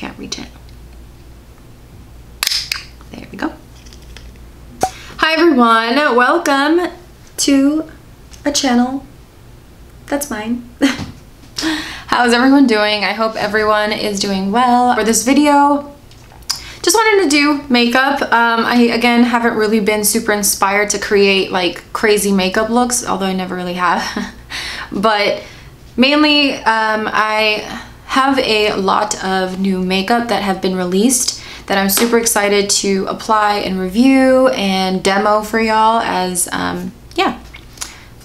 can't reach it. There we go. Hi everyone, welcome to a channel that's mine. How's everyone doing? I hope everyone is doing well. For this video, just wanted to do makeup. Um, I, again, haven't really been super inspired to create like crazy makeup looks, although I never really have. but mainly, um, I have a lot of new makeup that have been released that I'm super excited to apply and review and demo for y'all as, um, yeah.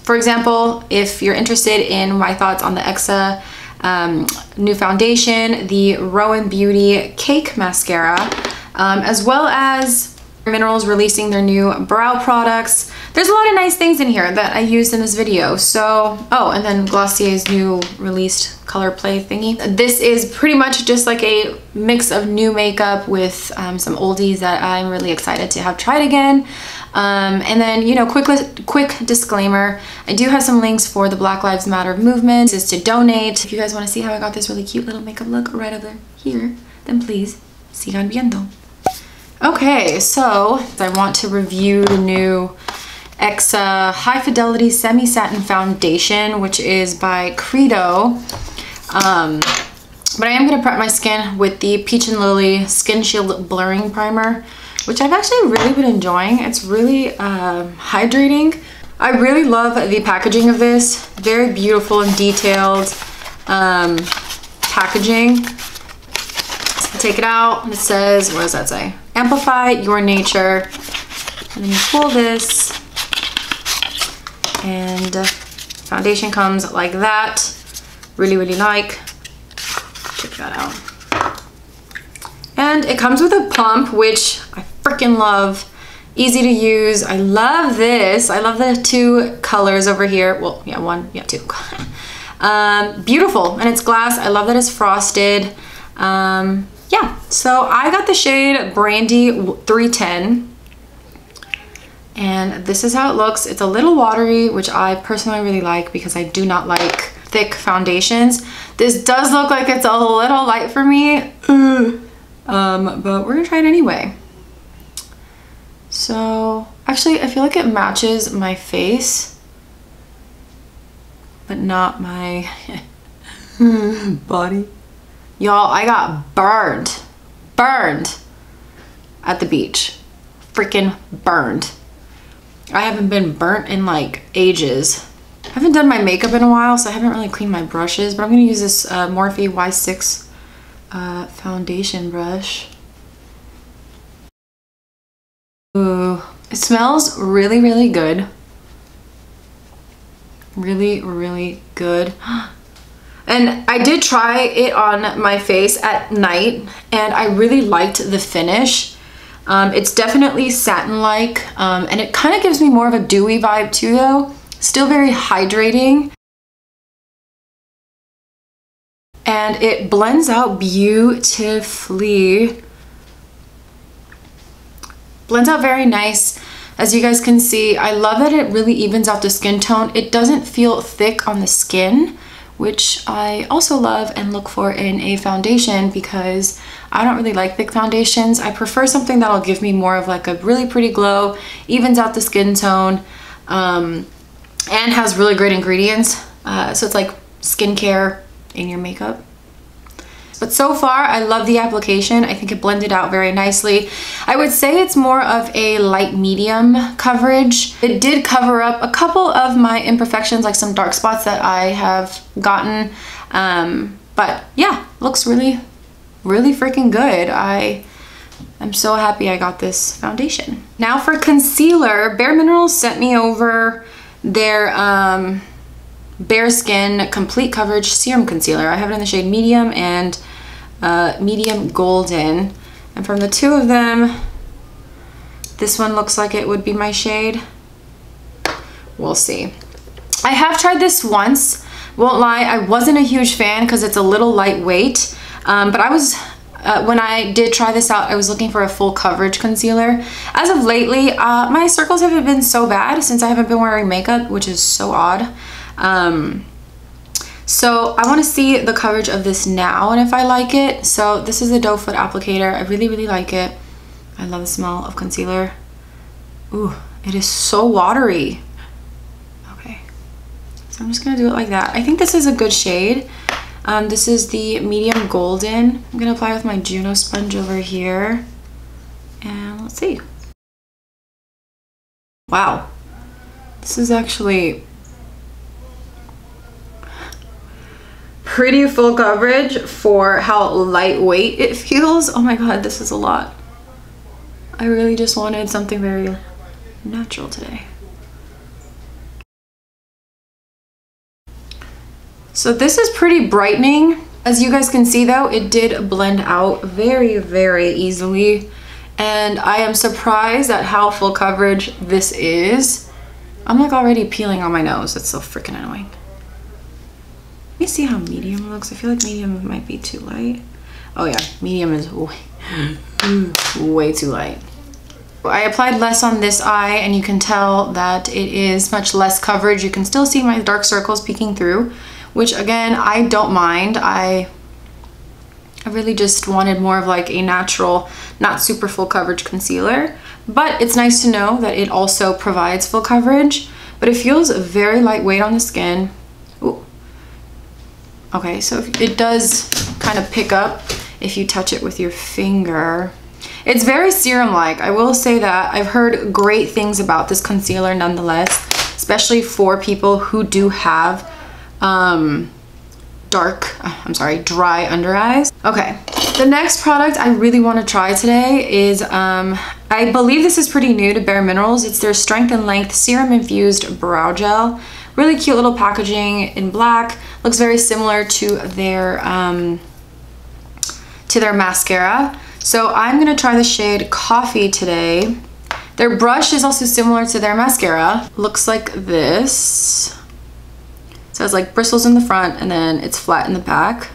For example, if you're interested in my thoughts on the EXA um, new foundation, the Roen Beauty Cake Mascara, um, as well as Minerals releasing their new brow products. There's a lot of nice things in here that I used in this video. So, oh, and then Glossier's new released color play thingy. This is pretty much just like a mix of new makeup with um, some oldies that I'm really excited to have tried again. Um, and then, you know, quick, quick disclaimer, I do have some links for the Black Lives Matter movement. This is to donate. If you guys want to see how I got this really cute little makeup look right over here, then please sigan viendo. Okay, so I want to review the new EXA High Fidelity Semi Satin Foundation, which is by Credo. Um, but I am going to prep my skin with the Peach and Lily Skin Shield Blurring Primer, which I've actually really been enjoying. It's really um, hydrating. I really love the packaging of this. Very beautiful and detailed um, packaging. Take it out and it says, what does that say? Amplify your nature. And then you pull this and foundation comes like that. Really, really like. Check that out. And it comes with a pump, which I freaking love. Easy to use. I love this. I love the two colors over here. Well, yeah, one, yeah, two. um, beautiful, and it's glass. I love that it's frosted. Um, yeah, so I got the shade Brandy 310. And this is how it looks. It's a little watery, which I personally really like because I do not like thick foundations. This does look like it's a little light for me. Um, but we're gonna try it anyway. So, actually, I feel like it matches my face, but not my body. Y'all, I got burned, burned at the beach. Freaking burned. I haven't been burnt in like ages. I haven't done my makeup in a while, so I haven't really cleaned my brushes, but I'm gonna use this uh, Morphe Y6 uh, foundation brush. Ooh, it smells really, really good. Really, really good. And I did try it on my face at night and I really liked the finish. Um, it's definitely satin-like um, and it kind of gives me more of a dewy vibe too though. Still very hydrating. And it blends out beautifully. Blends out very nice. As you guys can see, I love that it really evens out the skin tone. It doesn't feel thick on the skin which I also love and look for in a foundation because I don't really like thick foundations. I prefer something that'll give me more of like a really pretty glow, evens out the skin tone, um, and has really great ingredients. Uh, so it's like skincare in your makeup. But so far, I love the application. I think it blended out very nicely. I would say it's more of a light medium coverage. It did cover up a couple of my imperfections, like some dark spots that I have gotten. Um, but yeah, looks really, really freaking good. I am so happy I got this foundation. Now for concealer, Bare Minerals sent me over their um, Bare Skin Complete Coverage Serum Concealer. I have it in the shade medium and uh, medium golden. And from the two of them, this one looks like it would be my shade. We'll see. I have tried this once. Won't lie, I wasn't a huge fan because it's a little lightweight. Um, but I was, uh, when I did try this out, I was looking for a full coverage concealer. As of lately, uh, my circles haven't been so bad since I haven't been wearing makeup, which is so odd. Um, So I want to see the coverage of this now and if I like it. So this is a doe foot applicator. I really, really like it. I love the smell of concealer. Ooh, it is so watery. Okay, so I'm just gonna do it like that. I think this is a good shade. Um, this is the medium golden. I'm gonna apply with my Juno sponge over here. And let's see. Wow, this is actually pretty full coverage for how lightweight it feels. Oh my god, this is a lot. I really just wanted something very natural today. So this is pretty brightening. As you guys can see though, it did blend out very, very easily. And I am surprised at how full coverage this is. I'm like already peeling on my nose. It's so freaking annoying. Let me see how medium looks. I feel like medium might be too light. Oh yeah, medium is way, way too light. I applied less on this eye and you can tell that it is much less coverage. You can still see my dark circles peeking through, which again, I don't mind. I, I really just wanted more of like a natural, not super full coverage concealer, but it's nice to know that it also provides full coverage, but it feels very lightweight on the skin. Ooh, Okay, so it does kind of pick up if you touch it with your finger. It's very serum-like. I will say that. I've heard great things about this concealer nonetheless, especially for people who do have um, dark, I'm sorry, dry under eyes. Okay, the next product I really want to try today is, um, I believe this is pretty new to Bare Minerals. It's their Strength and Length Serum Infused Brow Gel. Really cute little packaging in black. Looks very similar to their, um, to their mascara. So I'm gonna try the shade Coffee today. Their brush is also similar to their mascara. Looks like this. So it has like bristles in the front and then it's flat in the back.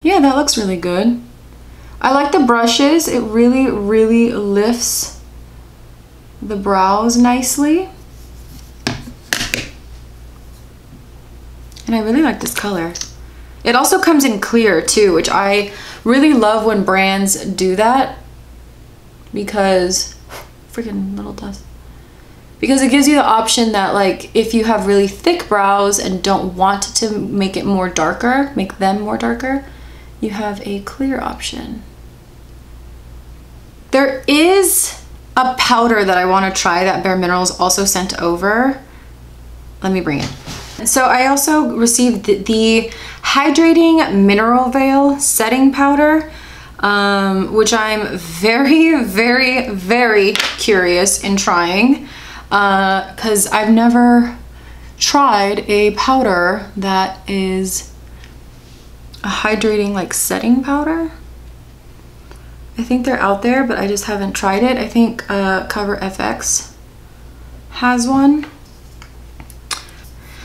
Yeah, that looks really good. I like the brushes. It really, really lifts the brows nicely. And I really like this color. It also comes in clear too, which I really love when brands do that because freaking little dust. Because it gives you the option that like if you have really thick brows and don't want to make it more darker, make them more darker, you have a clear option. There is a powder that I want to try that Bare Minerals also sent over. Let me bring it. So I also received the, the Hydrating Mineral Veil Setting Powder, um, which I'm very, very, very curious in trying because uh, I've never tried a powder that is a hydrating like setting powder. I think they're out there, but I just haven't tried it. I think uh, Cover FX has one.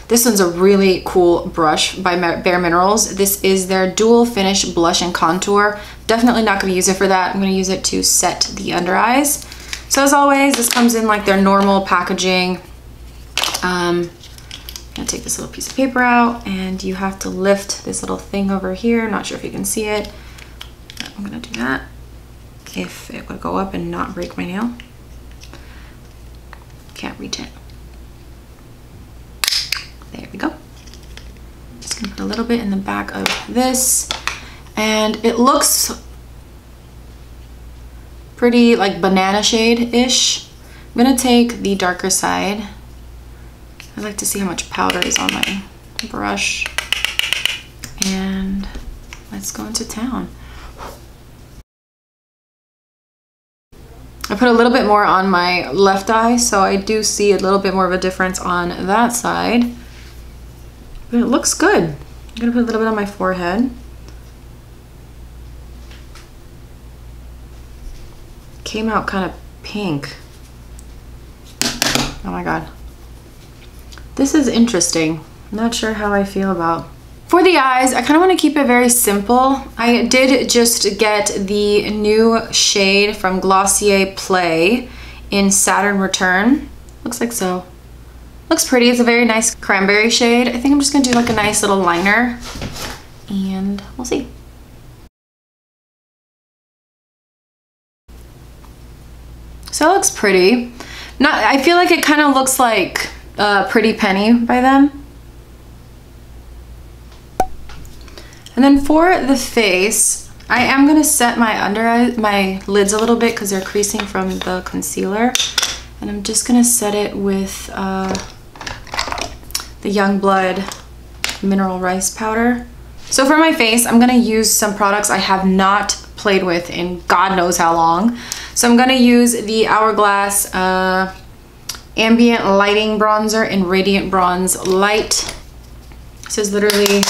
This one's a really cool brush by Bare Minerals. This is their dual finish blush and contour. Definitely not gonna use it for that. I'm gonna use it to set the under eyes. So as always, this comes in like their normal packaging. Um, I'm gonna take this little piece of paper out and you have to lift this little thing over here. Not sure if you can see it. I'm gonna do that. If it would go up and not break my nail. Can't reach it. There we go. Just gonna put a little bit in the back of this. And it looks pretty like banana shade-ish. I'm gonna take the darker side. I'd like to see how much powder is on my brush. And let's go into town. I put a little bit more on my left eye, so I do see a little bit more of a difference on that side. But it looks good. I'm gonna put a little bit on my forehead. Came out kind of pink. Oh my god. This is interesting. I'm not sure how I feel about for the eyes, I kind of want to keep it very simple. I did just get the new shade from Glossier Play in Saturn Return. Looks like so. Looks pretty. It's a very nice cranberry shade. I think I'm just gonna do like a nice little liner and we'll see. It looks pretty. Not, I feel like it kind of looks like uh, Pretty Penny by them. And then for the face, I am gonna set my under eye, my lids a little bit because they're creasing from the concealer. And I'm just gonna set it with uh, the Youngblood Mineral Rice Powder. So for my face, I'm gonna use some products I have not played with in God knows how long. So I'm gonna use the Hourglass uh, Ambient Lighting Bronzer in Radiant Bronze Light. This is literally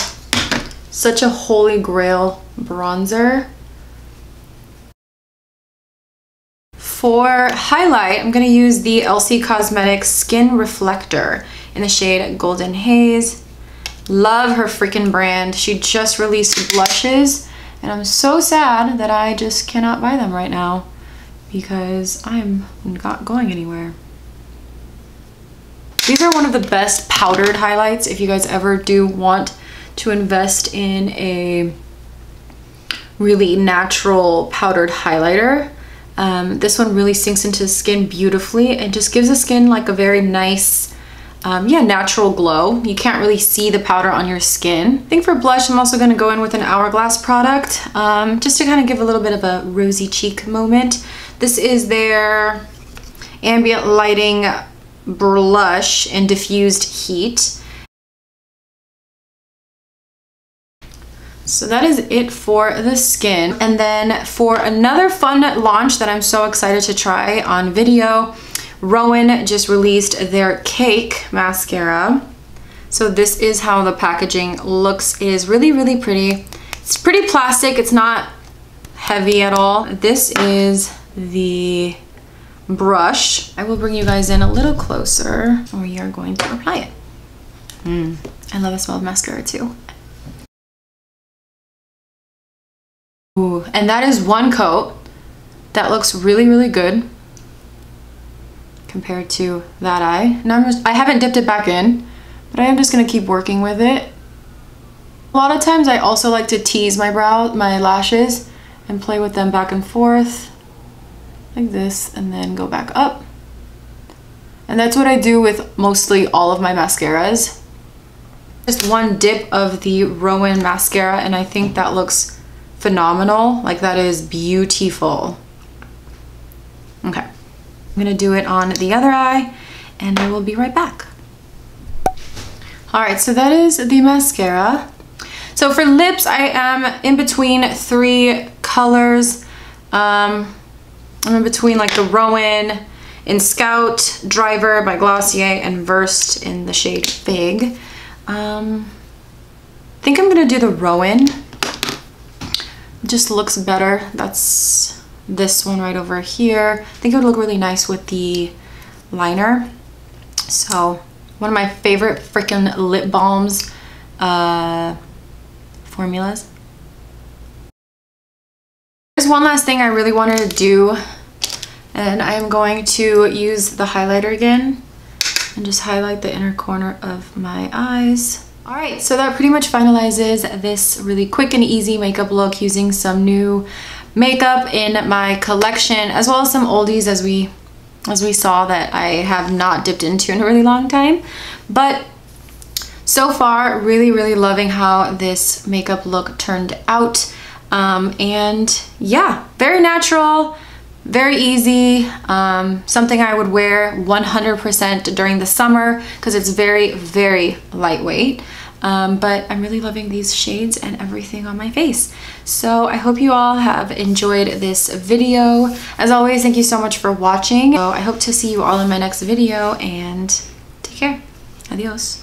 such a holy grail bronzer. For highlight, I'm going to use the Elcie Cosmetics Skin Reflector in the shade Golden Haze. Love her freaking brand. She just released blushes and I'm so sad that I just cannot buy them right now because I'm not going anywhere. These are one of the best powdered highlights if you guys ever do want to invest in a really natural powdered highlighter. Um, this one really sinks into the skin beautifully and just gives the skin like a very nice, um, yeah, natural glow. You can't really see the powder on your skin. I think for blush, I'm also gonna go in with an Hourglass product um, just to kind of give a little bit of a rosy cheek moment. This is their Ambient Lighting Blush in Diffused Heat. So that is it for the skin. And then for another fun launch that I'm so excited to try on video, Roen just released their Cake mascara. So this is how the packaging looks. It is really, really pretty. It's pretty plastic. It's not heavy at all. This is the brush. I will bring you guys in a little closer or you're going to apply it. Mm. I love the smell of mascara too. Ooh, and that is one coat that looks really, really good compared to that eye. Now I'm just, I haven't dipped it back in, but I am just gonna keep working with it. A lot of times I also like to tease my brow, my lashes and play with them back and forth like this and then go back up. And that's what I do with mostly all of my mascaras. Just one dip of the Roen mascara and I think that looks phenomenal. Like that is beautiful. Okay, I'm gonna do it on the other eye and I will be right back. All right, so that is the mascara. So for lips, I am in between three colors. Um, I'm in between like the Roen in Scout, Driver by Glossier, and Versed in the shade Fig. Um, I think I'm gonna do the Roen just looks better. That's this one right over here. I think it would look really nice with the liner. So one of my favorite freaking lip balms uh, formulas. There's one last thing I really wanted to do and I am going to use the highlighter again and just highlight the inner corner of my eyes. All right, so that pretty much finalizes this really quick and easy makeup look using some new makeup in my collection, as well as some oldies as we as we saw that I have not dipped into in a really long time. But so far, really, really loving how this makeup look turned out. Um, and yeah, very natural, very easy, um, something I would wear 100% during the summer because it's very, very lightweight. Um, but I'm really loving these shades and everything on my face. So I hope you all have enjoyed this video. As always, thank you so much for watching. So I hope to see you all in my next video and take care. Adios.